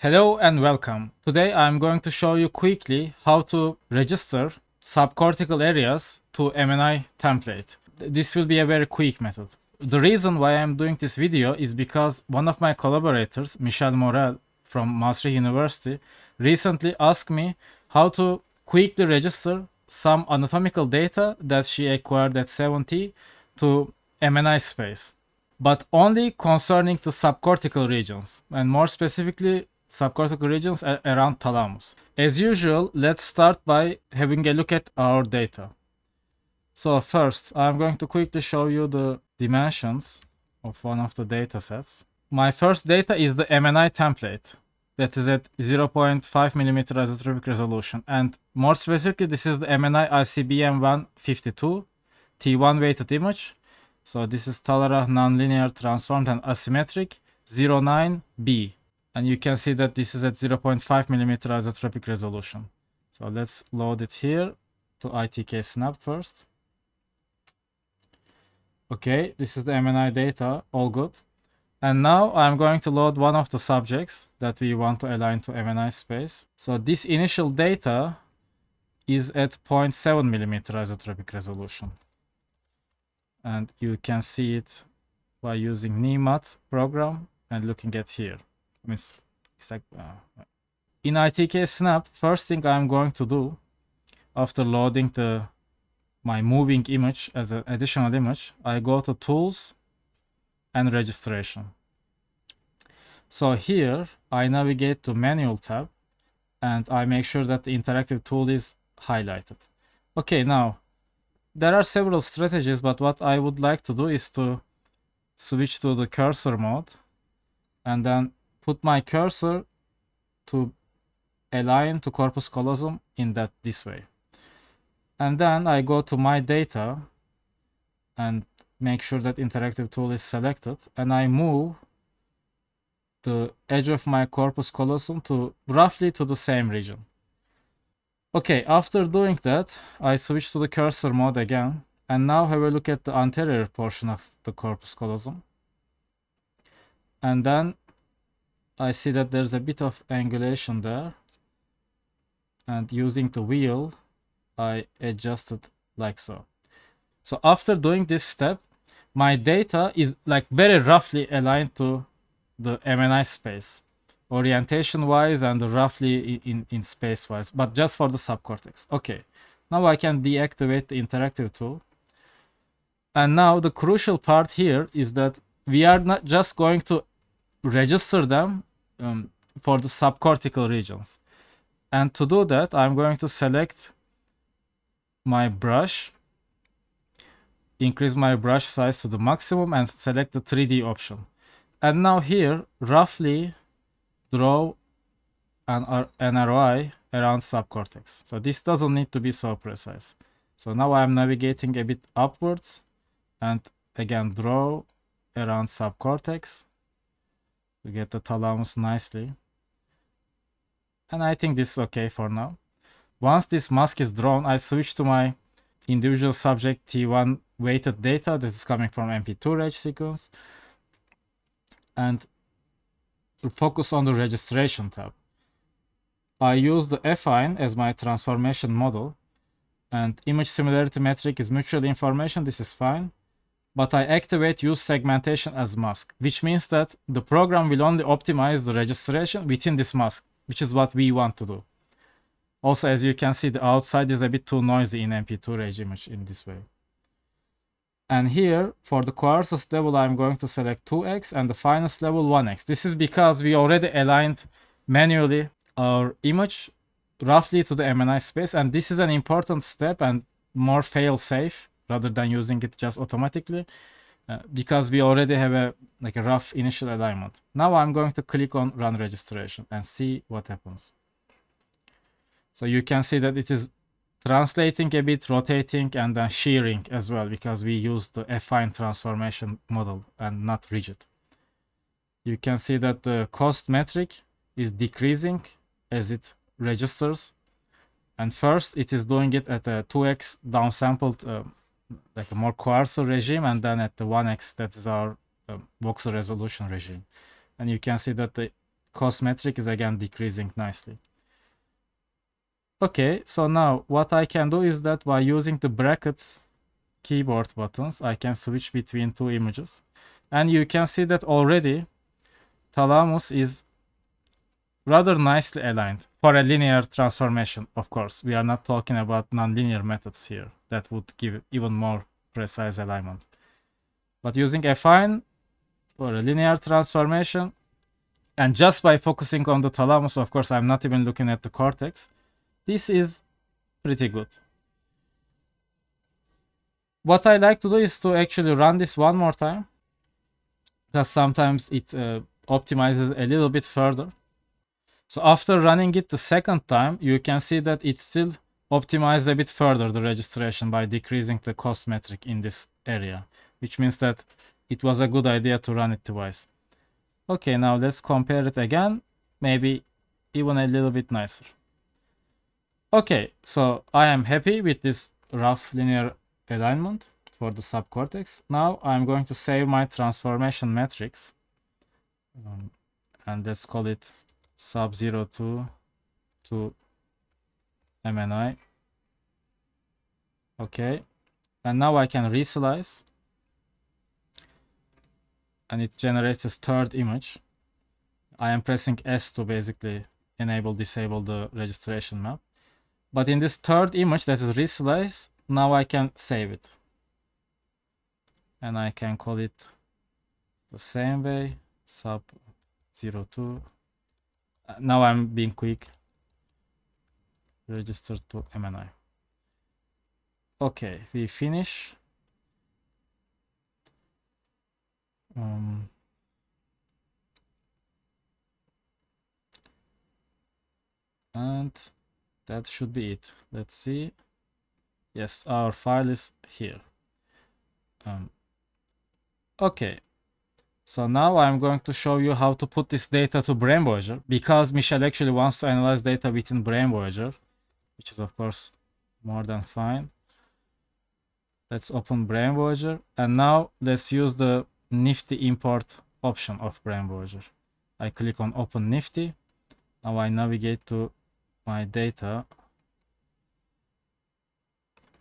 Hello and welcome. Today I'm going to show you quickly how to register subcortical areas to MNI template. This will be a very quick method. The reason why I'm doing this video is because one of my collaborators, Michel Morel from Maastricht University, recently asked me how to quickly register some anatomical data that she acquired at 7T to MNI space, but only concerning the subcortical regions, and more specifically subcortical regions around thalamus. As usual, let's start by having a look at our data. So first, I'm going to quickly show you the dimensions of one of the data sets. My first data is the MNI template that is at 0.5 millimeter isotropic resolution. And more specifically, this is the MNI ICBM 152 T1 weighted image. So this is Talairach nonlinear transformed and asymmetric 09B and you can see that this is at 0.5 millimeter isotropic resolution. So let's load it here to ITK snap first. Okay, this is the MNI data, all good. And now I'm going to load one of the subjects that we want to align to MNI space. So this initial data is at 0.7 millimeter isotropic resolution. And you can see it by using niimath program and looking at here it's like uh, in ITK snap first thing I'm going to do after loading the my moving image as an additional image I go to tools and registration. So here I navigate to manual tab and I make sure that the interactive tool is highlighted. Okay now there are several strategies but what I would like to do is to switch to the cursor mode and then put my cursor to align to corpus callosum in that this way. And then I go to my data and make sure that interactive tool is selected and I move the edge of my corpus callosum to roughly to the same region. Okay, after doing that, I switch to the cursor mode again and now have a look at the anterior portion of the corpus callosum. And then I see that there's a bit of angulation there. And using the wheel, I adjusted like so. So after doing this step, my data is like very roughly aligned to the MNI space, orientation wise and roughly in, in space wise, but just for the subcortex. Okay, now I can deactivate the interactive tool. And now the crucial part here is that we are not just going to register them um, for the subcortical regions. And to do that, I'm going to select my brush, increase my brush size to the maximum and select the 3D option. And now here, roughly draw an, an ROI around subcortex. So this doesn't need to be so precise. So now I'm navigating a bit upwards and again draw around subcortex to get the thalamus nicely. And I think this is okay for now. Once this mask is drawn, I switch to my individual subject T1 weighted data that is coming from MP2RAGE sequence and focus on the registration tab. I use the affine as my transformation model and image similarity metric is mutual information. This is fine but I activate use segmentation as mask, which means that the program will only optimize the registration within this mask, which is what we want to do. Also, as you can see, the outside is a bit too noisy in MP2RAGE image in this way. And here, for the coarses level, I'm going to select 2x and the finest level 1x. This is because we already aligned manually our image roughly to the MNI space. And this is an important step and more fail-safe rather than using it just automatically uh, because we already have a like a rough initial alignment. Now I'm going to click on run registration and see what happens. So you can see that it is translating a bit, rotating and then shearing as well because we use the affine transformation model and not rigid. You can see that the cost metric is decreasing as it registers and first it is doing it at a 2x downsampled uh, like a more coarser regime and then at the 1x that is our uh, voxel resolution regime and you can see that the cost metric is again decreasing nicely. Okay, so now what I can do is that by using the brackets keyboard buttons, I can switch between two images. And you can see that already thalamus is rather nicely aligned for a linear transformation, of course. We are not talking about nonlinear methods here that would give even more precise alignment. But using affine for a linear transformation, and just by focusing on the thalamus, of course, I'm not even looking at the cortex, this is pretty good. What I like to do is to actually run this one more time, because sometimes it uh, optimizes a little bit further. So after running it the second time, you can see that it still optimized a bit further the registration by decreasing the cost metric in this area, which means that it was a good idea to run it twice. Okay, now let's compare it again, maybe even a little bit nicer. Okay, so I am happy with this rough linear alignment for the subcortex. Now I'm going to save my transformation matrix. Um, and let's call it sub 02 to MNI. Okay. And now I can reslice. And it generates this third image. I am pressing S to basically enable disable the registration map. But in this third image that is reslice, now I can save it. And I can call it the same way, sub 02 uh, now I'm being quick. Register to MNI. Okay, we finish. Um, and that should be it. Let's see. Yes, our file is here. Um, okay, so now I'm going to show you how to put this data to BrainVoyager because Michelle actually wants to analyze data within BrainVoyager, which is of course more than fine. Let's open BrainVoyager and now let's use the NIfTI import option of Brain Voyager. I click on open NIfTI. Now I navigate to my data.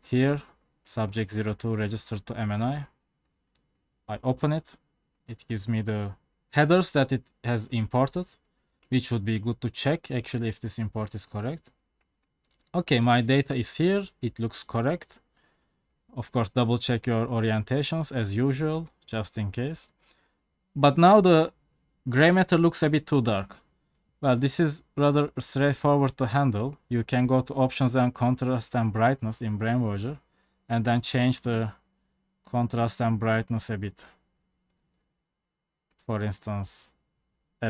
Here, subject 02 registered to MNI. I open it it gives me the headers that it has imported which would be good to check actually if this import is correct. Okay my data is here. It looks correct. Of course double check your orientations as usual just in case. But now the gray matter looks a bit too dark. Well this is rather straightforward to handle. You can go to options and contrast and brightness in BrainVoyager and then change the contrast and brightness a bit for instance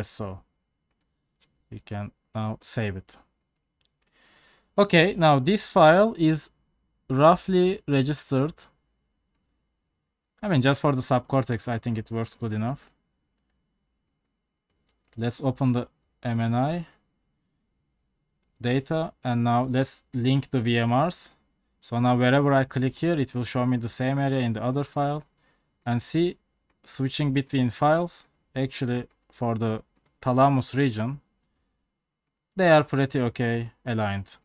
so we can now save it. Okay now this file is roughly registered. I mean just for the subcortex I think it works good enough. Let's open the MNI data and now let's link the VMRs so now wherever I click here it will show me the same area in the other file. And see switching between files actually for the thalamus region they are pretty okay aligned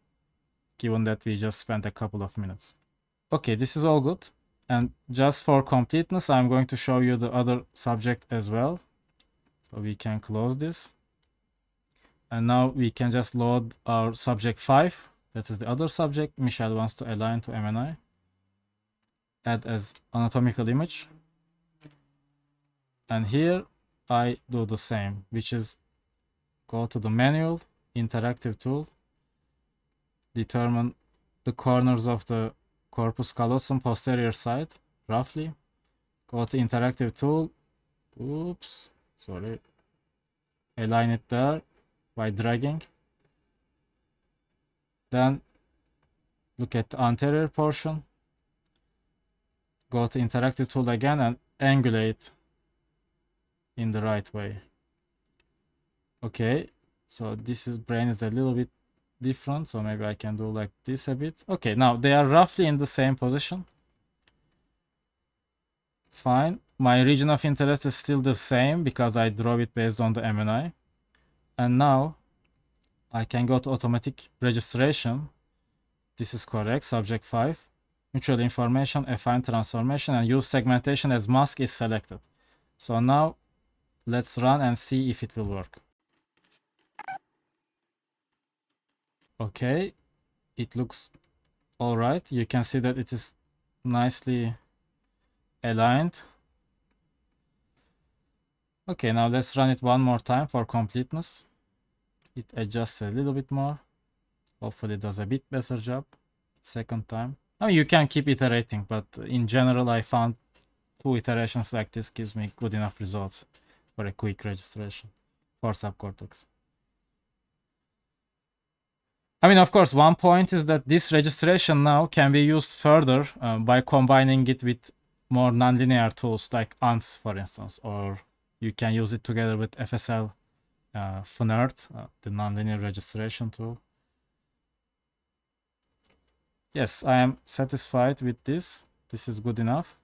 given that we just spent a couple of minutes. Okay this is all good. And just for completeness i'm going to show you the other subject as well. So we can close this. And now we can just load our subject 5 that is the other subject. Michelle wants to align to mni add as anatomical image and here I do the same, which is go to the manual, interactive tool, determine the corners of the corpus callosum posterior side, roughly. Go to interactive tool, oops, sorry, align it there by dragging. Then look at the anterior portion, go to interactive tool again and angulate in the right way okay so this is brain is a little bit different so maybe I can do like this a bit okay now they are roughly in the same position fine my region of interest is still the same because I draw it based on the MNI And now I can go to automatic registration. This is correct, subject 5. Mutual information, affine transformation, and use segmentation as mask is selected. So now let's run and see if it will work. Okay, it looks all right. You can see that it is nicely aligned. Okay, now let's run it one more time for completeness. It adjusts a little bit more. Hopefully it does a bit better job. Second time. I mean, you can keep iterating, but in general, I found two iterations like this gives me good enough results for a quick registration for subcortex. I mean, of course, one point is that this registration now can be used further uh, by combining it with more nonlinear tools like ANTS, for instance, or you can use it together with FSL uh, FNIRT, uh, the nonlinear registration tool. Yes, I am satisfied with this. This is good enough.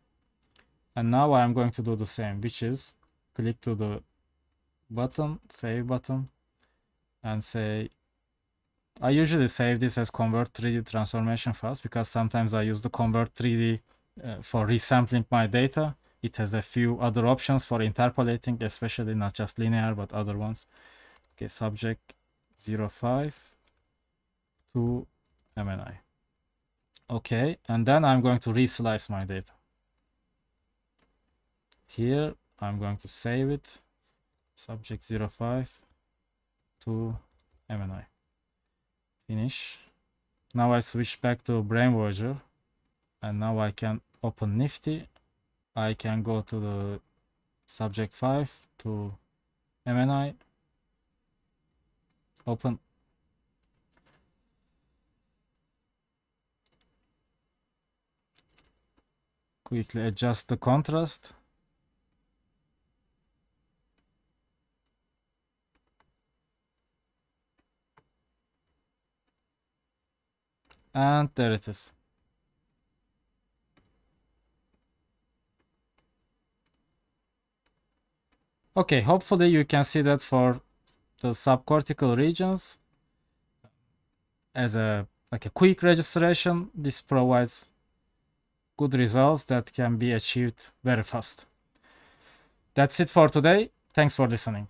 And now I am going to do the same, which is click to the button, save button, and say I usually save this as convert 3D transformation files because sometimes I use the convert 3D uh, for resampling my data. It has a few other options for interpolating, especially not just linear, but other ones. Okay, subject 05 to MNI. Okay, and then I'm going to reslice my data. Here, I'm going to save it, subject 05 to MNI finish. Now I switch back to BrainVoyager and now I can open NIfTI. I can go to the subject 5 to MNI open. Quickly adjust the contrast And there it is. Okay, hopefully you can see that for the subcortical regions as a like a quick registration, this provides good results that can be achieved very fast. That's it for today. Thanks for listening.